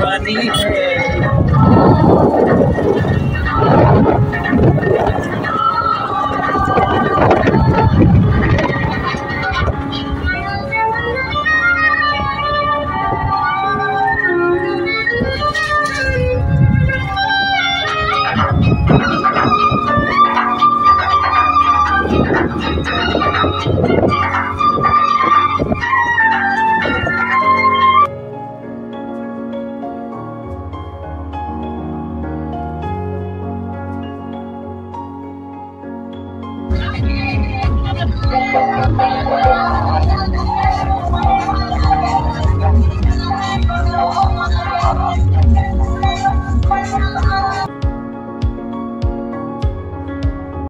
दीवानी है